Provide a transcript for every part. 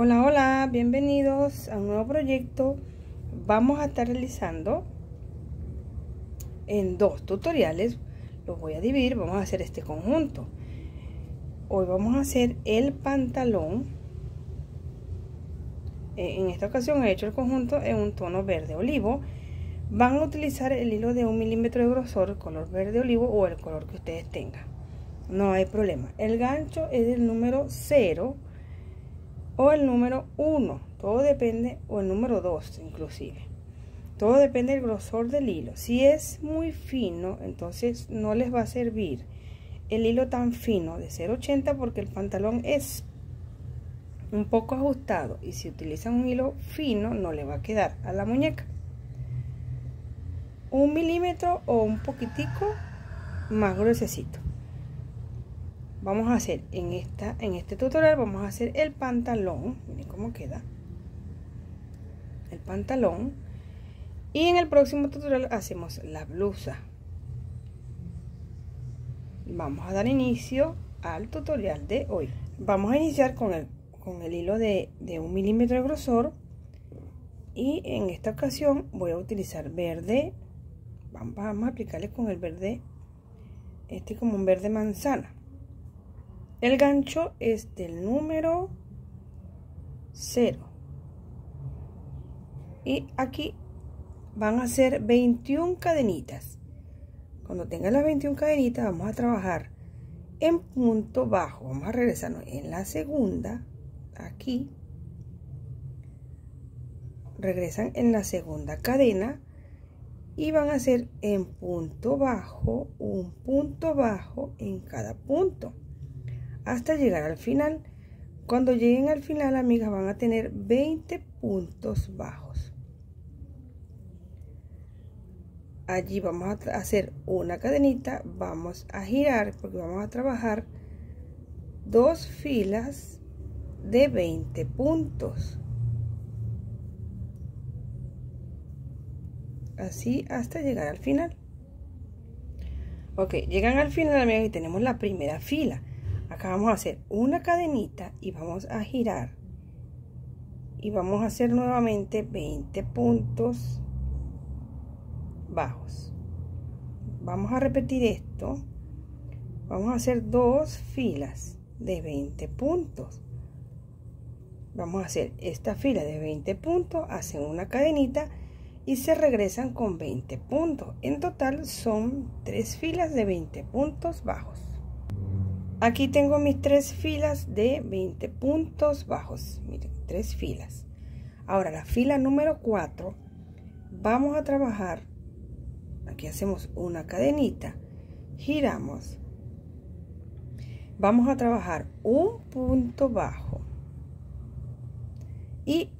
Hola, hola, bienvenidos a un nuevo proyecto. Vamos a estar realizando en dos tutoriales. Los voy a dividir, vamos a hacer este conjunto. Hoy vamos a hacer el pantalón. Eh, en esta ocasión he hecho el conjunto en un tono verde olivo. Van a utilizar el hilo de un milímetro de grosor, color verde olivo o el color que ustedes tengan. No hay problema. El gancho es del número 0 o el número 1, todo depende, o el número 2 inclusive. Todo depende del grosor del hilo. Si es muy fino, entonces no les va a servir el hilo tan fino de 0.80 porque el pantalón es un poco ajustado y si utilizan un hilo fino no le va a quedar a la muñeca. Un milímetro o un poquitico más gruesecito vamos a hacer en esta en este tutorial vamos a hacer el pantalón. Miren cómo queda. El pantalón. Y en el próximo tutorial hacemos la blusa. Vamos a dar inicio al tutorial de hoy. Vamos a iniciar con el con el hilo de, de un milímetro de grosor. Y en esta ocasión voy a utilizar verde. Vamos, a aplicarle con el verde este como un verde manzana el gancho es del número 0. Y aquí van a ser 21 cadenitas. Cuando tengan las 21 cadenitas vamos a trabajar en punto bajo. Vamos a regresarnos en la segunda, aquí. Regresan en la segunda cadena y van a hacer en punto bajo, un punto bajo en cada punto hasta llegar al final. Cuando lleguen al final, amigas, van a tener 20 puntos bajos. Allí vamos a hacer una cadenita, vamos a girar porque vamos a trabajar dos filas de 20 puntos. Así hasta llegar al final. Ok, llegan al final, amigas, y tenemos la primera fila acá vamos a hacer una cadenita y vamos a girar. Y vamos a hacer nuevamente 20 puntos bajos. Vamos a repetir esto. Vamos a hacer dos filas de 20 puntos. Vamos a hacer esta fila de 20 puntos hacen una cadenita y se regresan con 20 puntos. En total son tres filas de 20 puntos bajos Aquí tengo mis tres filas de 20 puntos bajos. Miren, tres filas. Ahora, la fila número 4, vamos a trabajar. Aquí hacemos una cadenita, giramos. Vamos a trabajar un punto bajo. Y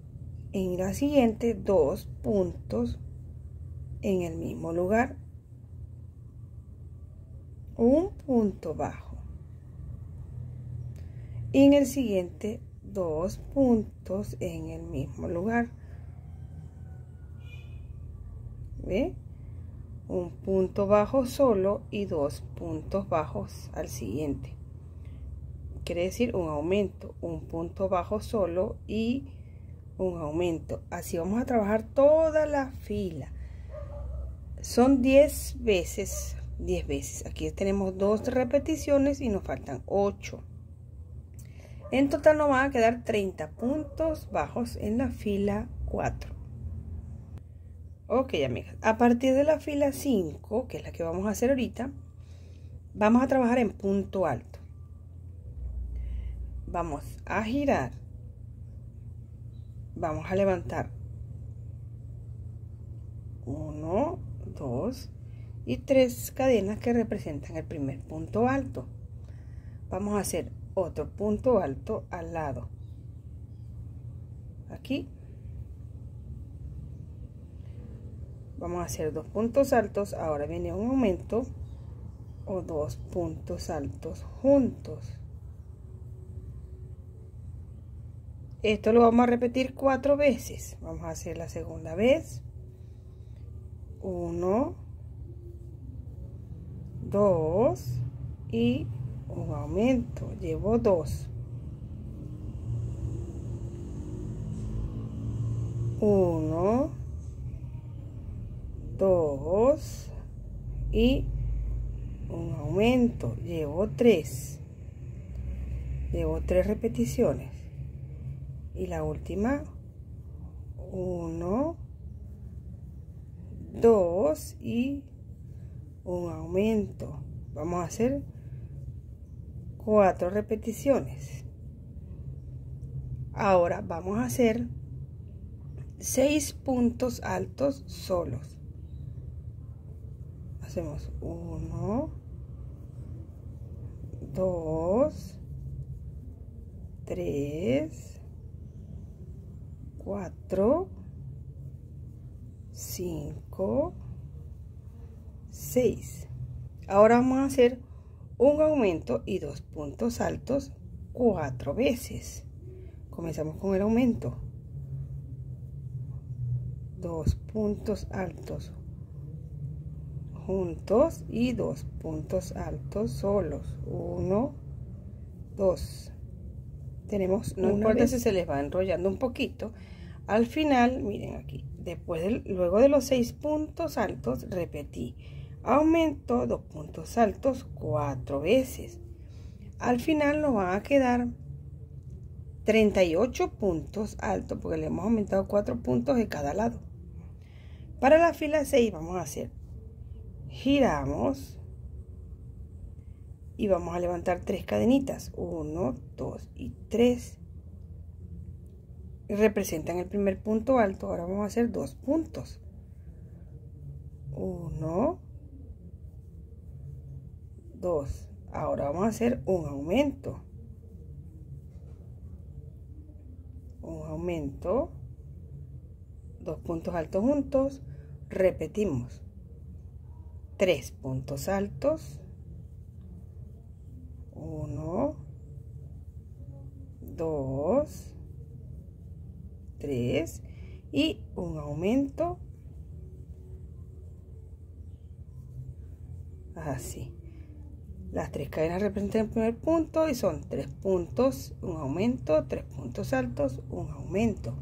en la siguiente, dos puntos en el mismo lugar. Un punto bajo y en el siguiente dos puntos en el mismo lugar. ¿Ve? un punto bajo solo y dos puntos bajos al siguiente. Quiere decir un aumento un punto bajo solo y un aumento. Así vamos a trabajar toda la fila. Son 10 veces 10 veces. Aquí tenemos dos repeticiones y nos faltan 8 en total nos van a quedar 30 puntos bajos en la fila 4. Ok, amigas. A partir de la fila 5, que es la que vamos a hacer ahorita, vamos a trabajar en punto alto. Vamos a girar. Vamos a levantar 1, 2 y 3 cadenas que representan el primer punto alto. Vamos a hacer otro punto alto al lado. Aquí. Vamos a hacer dos puntos altos. Ahora viene un aumento o dos puntos altos juntos. Esto lo vamos a repetir cuatro veces. Vamos a hacer la segunda vez. Uno dos y un aumento llevo dos. 1 2 y un aumento llevo 3 llevo 3 repeticiones. Y la última 1 2 y un aumento. Vamos a hacer 4 repeticiones. Ahora vamos a hacer 6 puntos altos solos. Hacemos 1 2 3 4 5 6 ahora vamos a hacer un aumento y dos puntos altos cuatro veces comenzamos con el aumento dos puntos altos juntos y dos puntos altos solos. Uno, dos. Tenemos, no importa si se les va enrollando un poquito. Al final, miren aquí, después de, luego de los seis puntos altos, repetí. Aumento dos puntos altos cuatro veces. Al final nos van a quedar 38 puntos altos porque le hemos aumentado cuatro puntos de cada lado. Para la fila 6 vamos a hacer giramos y vamos a levantar tres cadenitas 1 2 y 3 representan el primer punto alto ahora vamos a hacer dos puntos 1 2 ahora vamos a hacer un aumento. Un aumento. Dos puntos altos juntos. Repetimos. Tres puntos altos, uno, dos, tres. Y un aumento. Así. Las tres cadenas representan el primer punto y son tres puntos, un aumento, tres puntos altos, un aumento.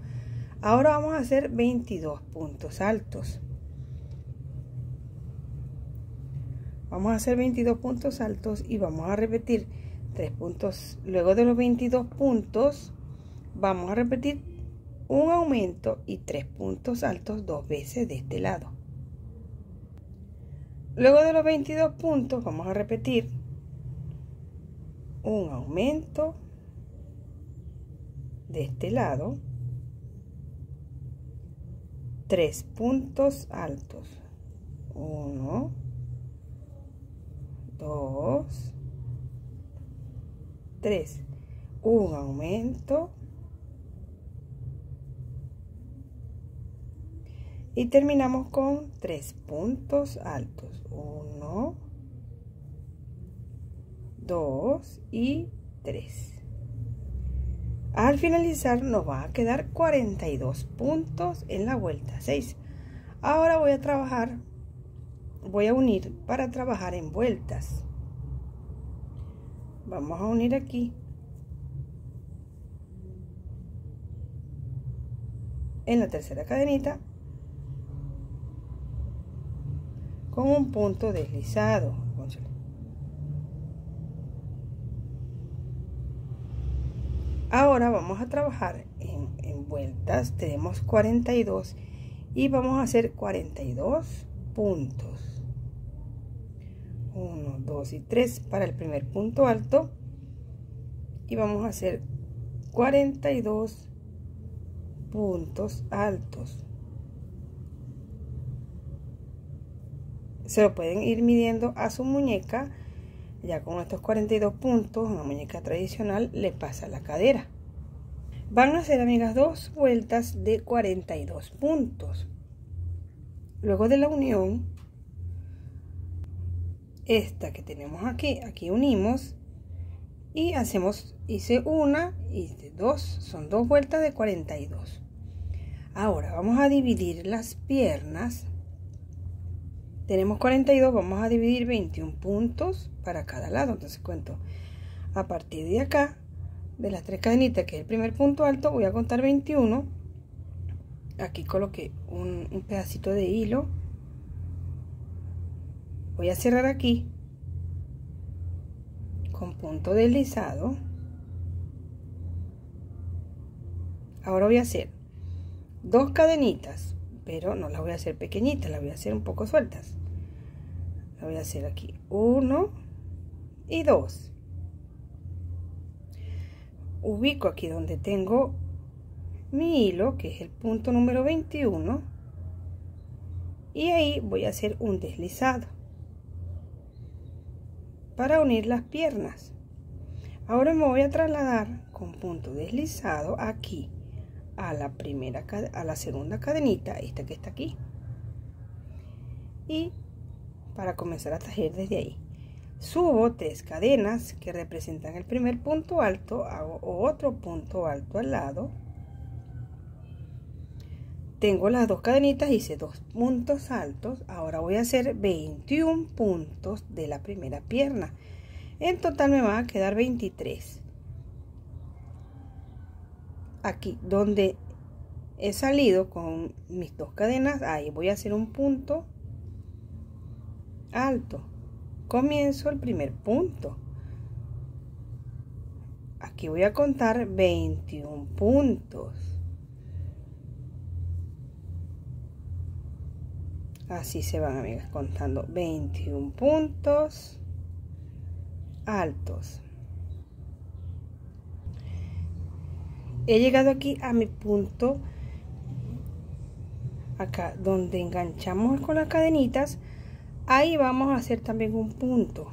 Ahora vamos a hacer 22 puntos altos. Vamos a hacer 22 puntos altos y vamos a repetir 3 puntos. Luego de los 22 puntos, vamos a repetir un aumento y 3 puntos altos dos veces de este lado. Luego de los 22 puntos, vamos a repetir un aumento de este lado, 3 puntos altos. 1 2, 3. Un aumento. Y terminamos con tres puntos altos. 1, 2 y 3. Al finalizar nos va a quedar 42 puntos en la vuelta 6. Ahora voy a trabajar voy a unir para trabajar en vueltas. Vamos a unir aquí. En la tercera cadenita. Con un punto deslizado. Ahora vamos a trabajar en, en vueltas. Tenemos 42 y vamos a hacer 42 puntos. 1, 2 y 3 para el primer punto alto y vamos a hacer 42 puntos altos se lo pueden ir midiendo a su muñeca ya con estos 42 puntos una muñeca tradicional le pasa la cadera van a hacer amigas dos vueltas de 42 puntos luego de la unión esta que tenemos aquí, aquí unimos y hacemos, hice una, y dos, son dos vueltas de 42. Ahora vamos a dividir las piernas. Tenemos 42, vamos a dividir 21 puntos para cada lado. Entonces cuento a partir de acá, de las tres cadenitas, que es el primer punto alto, voy a contar 21. aquí coloqué un, un pedacito de hilo voy a cerrar aquí con punto deslizado ahora voy a hacer dos cadenitas pero no las voy a hacer pequeñitas las voy a hacer un poco sueltas. La voy a hacer aquí. Uno y dos. Ubico aquí donde tengo mi hilo que es el punto número 21 y ahí voy a hacer un deslizado para unir las piernas. Ahora me voy a trasladar con punto deslizado aquí a la primera a la segunda cadenita, esta que está aquí. Y para comenzar a tejer desde ahí. Subo tres cadenas que representan el primer punto alto, hago otro punto alto al lado. Tengo las dos cadenitas, hice dos puntos altos. Ahora voy a hacer 21 puntos de la primera pierna. En total me van a quedar 23. Aquí donde he salido con mis dos cadenas, ahí voy a hacer un punto alto. Comienzo el primer punto. Aquí voy a contar 21 puntos. Así se van, amigas, contando 21 puntos altos. He llegado aquí a mi punto, acá donde enganchamos con las cadenitas, ahí vamos a hacer también un punto.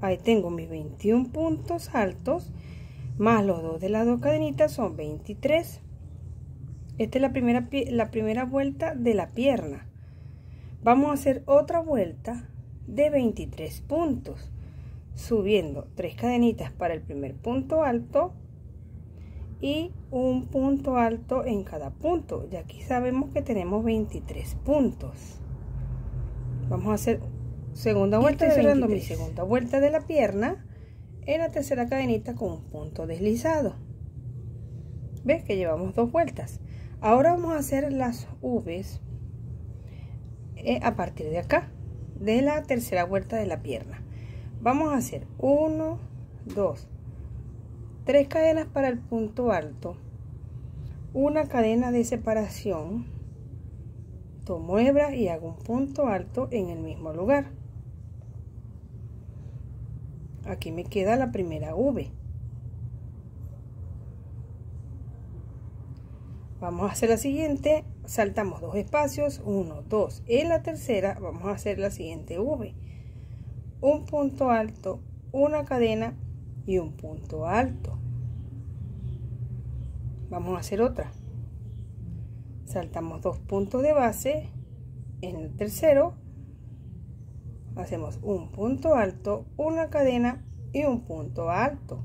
Ahí tengo mis 21 puntos altos, más los dos de las dos cadenitas son 23. Esta es la primera, la primera vuelta de la pierna. Vamos a hacer otra vuelta de 23 puntos, subiendo tres cadenitas para el primer punto alto y un punto alto en cada punto. Y aquí sabemos que tenemos 23 puntos. Vamos a hacer segunda vuelta cerrando mi segunda vuelta de la pierna en la tercera cadenita con un punto deslizado. ¿Ves que llevamos dos vueltas? Ahora vamos a hacer las V's eh, a partir de acá, de la tercera vuelta de la pierna. Vamos a hacer 1, 2, 3 cadenas para el punto alto, una cadena de separación, tomo hebra y hago un punto alto en el mismo lugar. Aquí me queda la primera V. Vamos a hacer la siguiente, saltamos dos espacios, uno, dos. En la tercera vamos a hacer la siguiente V. Un punto alto, una cadena y un punto alto. Vamos a hacer otra. Saltamos dos puntos de base. En el tercero hacemos un punto alto, una cadena y un punto alto.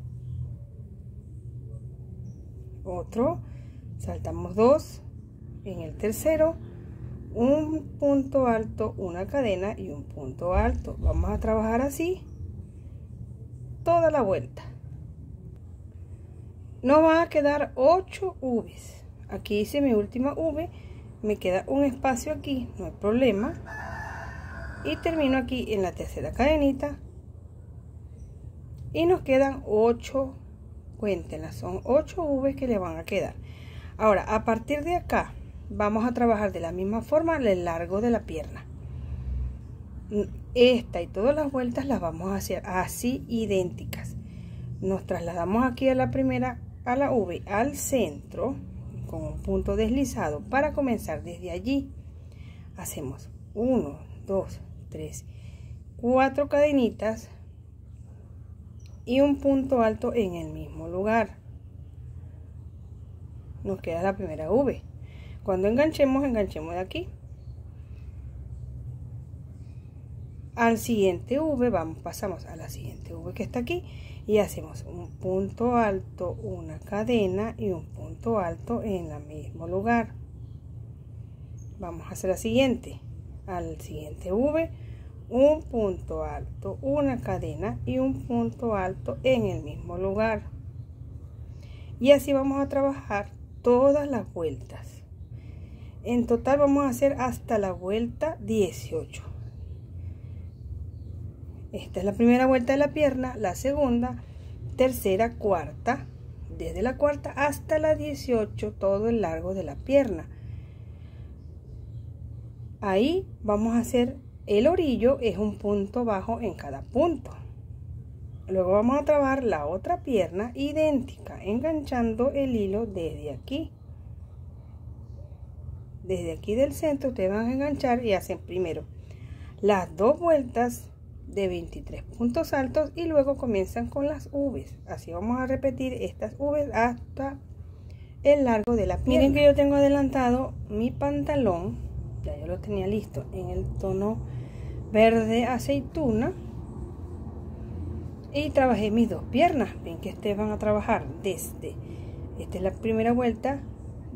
Otro saltamos dos en el tercero un punto alto una cadena y un punto alto vamos a trabajar así toda la vuelta. Nos van a quedar 8 V's aquí hice mi última V me queda un espacio aquí no hay problema. Y termino aquí en la tercera cadenita. Y nos quedan 8 cuéntenlas son 8 V's que le van a quedar. Ahora, a partir de acá, vamos a trabajar de la misma forma el largo de la pierna. Esta y todas las vueltas las vamos a hacer así idénticas. Nos trasladamos aquí a la primera, a la V, al centro, con un punto deslizado para comenzar desde allí. Hacemos 1, 2, 3, 4 cadenitas y un punto alto en el mismo lugar nos queda la primera V. Cuando enganchemos, enganchemos de aquí. Al siguiente V, vamos, pasamos a la siguiente V que está aquí y hacemos un punto alto, una cadena y un punto alto en el mismo lugar. Vamos a hacer la siguiente. Al siguiente V, un punto alto, una cadena y un punto alto en el mismo lugar. Y así vamos a trabajar todas las vueltas. En total vamos a hacer hasta la vuelta 18. Esta es la primera vuelta de la pierna, la segunda, tercera, cuarta, desde la cuarta hasta la 18, todo el largo de la pierna. Ahí vamos a hacer el orillo, es un punto bajo en cada punto. Luego vamos a trabajar la otra pierna idéntica, enganchando el hilo desde aquí. Desde aquí del centro ustedes van a enganchar y hacen primero las dos vueltas de 23 puntos altos y luego comienzan con las V. Así vamos a repetir estas V hasta el largo de la pierna. Miren que yo tengo adelantado mi pantalón, ya yo lo tenía listo en el tono verde aceituna y trabajé mis dos piernas. Ven que ustedes van a trabajar desde, esta es la primera vuelta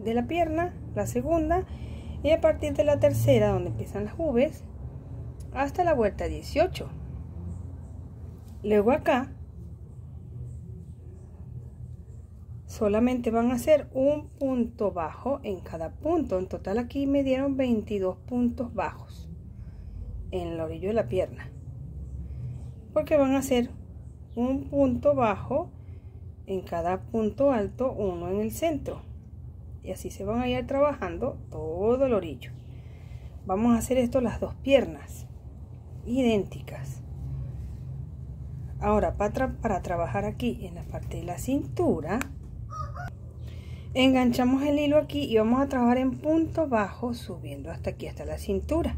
de la pierna, la segunda y a partir de la tercera donde empiezan las V hasta la vuelta 18 luego acá solamente van a hacer un punto bajo en cada punto. En total aquí me dieron 22 puntos bajos en el orillo de la pierna. Porque van a hacer un punto bajo en cada punto alto uno en el centro. Y así se van a ir trabajando todo el orillo. Vamos a hacer esto las dos piernas idénticas Ahora, para, para trabajar aquí en la parte de la cintura, enganchamos el hilo aquí y vamos a trabajar en punto bajo subiendo hasta aquí, hasta la cintura.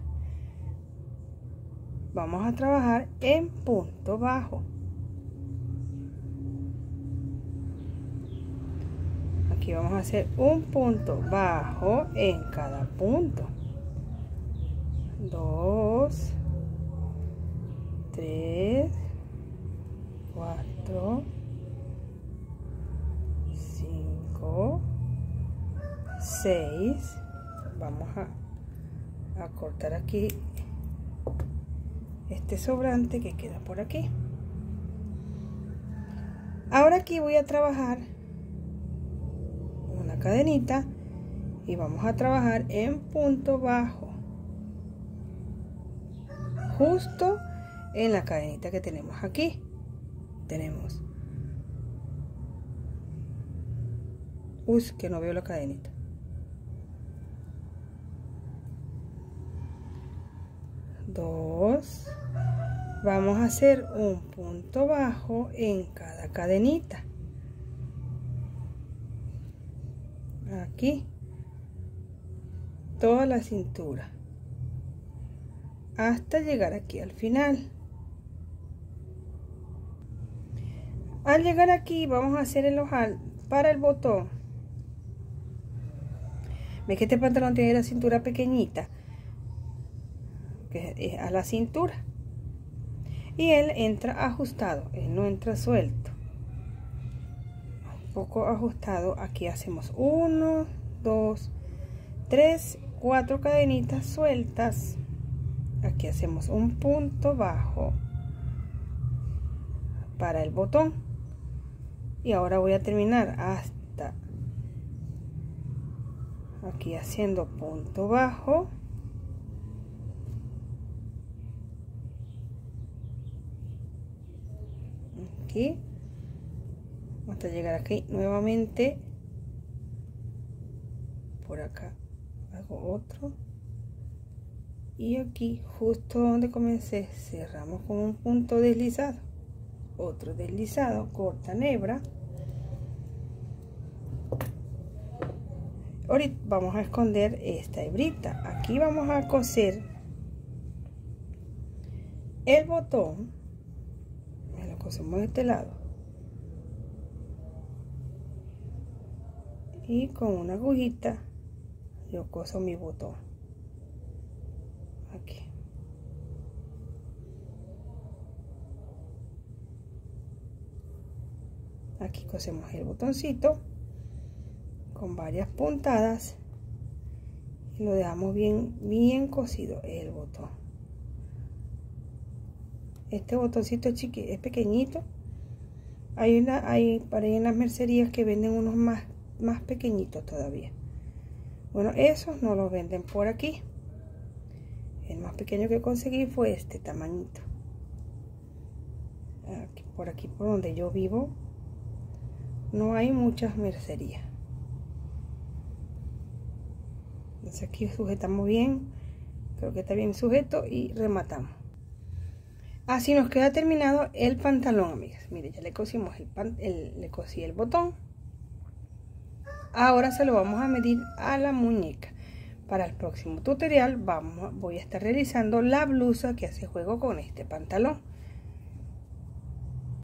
Vamos a trabajar en punto bajo. Aquí vamos a hacer un punto bajo en cada punto. Dos, tres, 4, 5, 6. Vamos a, a cortar aquí este sobrante que queda por aquí. Ahora aquí voy a trabajar una cadenita y vamos a trabajar en punto bajo justo en la cadenita que tenemos aquí tenemos Uy, que no veo la cadenita. Dos. Vamos a hacer un punto bajo en cada cadenita. Aquí. Toda la cintura. Hasta llegar aquí al final. Al llegar aquí vamos a hacer el ojal para el botón. Ve que este pantalón tiene la cintura pequeñita. Que es a la cintura. Y él entra ajustado. Él no entra suelto. Un poco ajustado. Aquí hacemos uno, dos, tres, cuatro cadenitas sueltas. Aquí hacemos un punto bajo para el botón y ahora voy a terminar hasta aquí haciendo punto bajo. Aquí. Hasta llegar aquí nuevamente. Por acá. Hago otro. Y aquí justo donde comencé cerramos con un punto deslizado otro deslizado corta hebra ahorita vamos a esconder esta hebrita. Aquí vamos a coser el botón. Lo cosemos de este lado. Y con una agujita yo coso mi botón. Aquí aquí cosemos el botoncito con varias puntadas y lo dejamos bien bien cosido el botón este botoncito es, es pequeñito hay una hay para en las mercerías que venden unos más más pequeñito todavía. Bueno, esos no los venden por aquí. El más pequeño que conseguí fue este tamañito. por aquí por donde yo vivo no hay muchas mercerías. Entonces aquí sujetamos bien. Creo que está bien sujeto y rematamos. Así nos queda terminado el pantalón, amigas. Mire, ya le cosimos el, le cosí el botón. Ahora se lo vamos a medir a la muñeca. Para el próximo tutorial vamos, voy a estar realizando la blusa que hace juego con este pantalón.